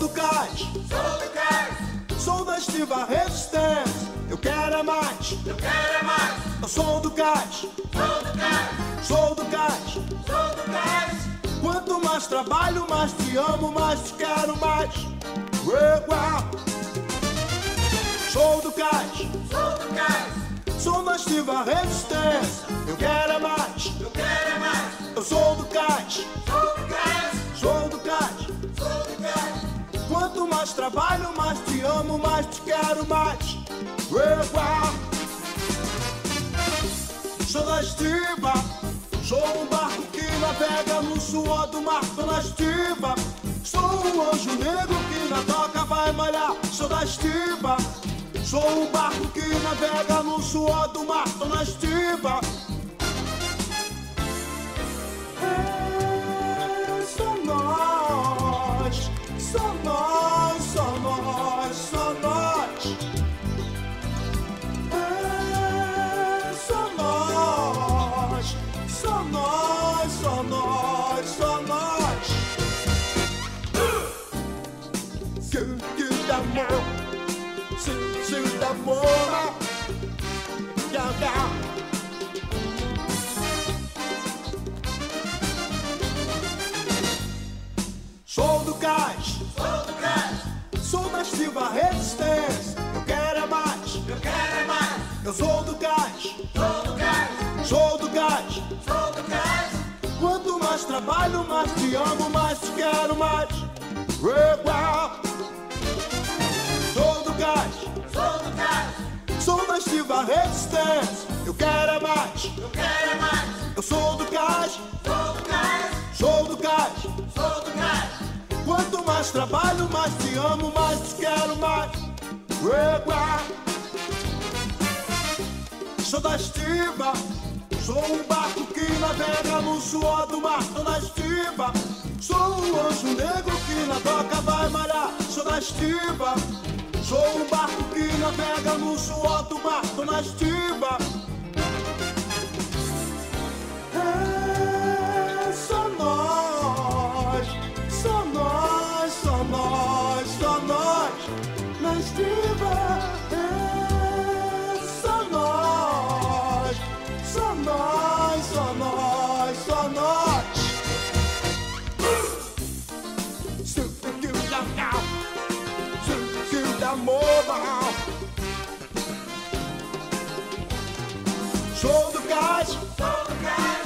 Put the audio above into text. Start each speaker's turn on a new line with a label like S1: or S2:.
S1: do cais. Sou do cais. Sou da estiva resistência. Eu quero é mais.
S2: Eu quero é mais.
S1: É Eu sou do cais.
S2: Sou do cais.
S1: Sou do cais.
S2: Sou do cais.
S1: Quanto mais trabalho, mais te amo, mais te quero mais. Ué. Sou do cais.
S2: Sou do cais.
S1: Sou da estiva resistência. Eu quero é mais.
S2: Eu quero é mais.
S1: É Eu sou do cais.
S2: Sou
S1: mais trabalho, mais te amo, mais te quero mais. Ué, Sou da estiva, sou um barco que navega no suor do mar, tô na estiva. Sou um anjo negro que na toca vai malhar, sou da estiva. Sou um barco que navega no suor Sou do gás,
S2: Sou do gás.
S1: sou da Silva Resistência. Eu quero é mais,
S2: Eu quero é mais.
S1: eu sou do gás,
S2: Sou do gás.
S1: sou do gás.
S2: Sou do gás.
S1: Quanto mais trabalho, mais te amo, mais te quero mais. Igual. Sou da Resistência. Eu quero é mais,
S2: Eu quero é mais.
S1: eu sou do gás,
S2: Sou do gás.
S1: sou do gás.
S2: Sou do gás.
S1: Quanto mais trabalho, mais te amo, mais te quero mais. Sou da estiva, sou um barco que navega no suor do mar, tô na estiva. Sou um anjo negro que na toca vai malhar, sou da estiva. Sou um barco que navega no suor do mar, tô na estiva. É só nós, só nós, só nós, só nós, na estiva. Now. Sou do gás.
S2: Sou do.